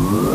Bye.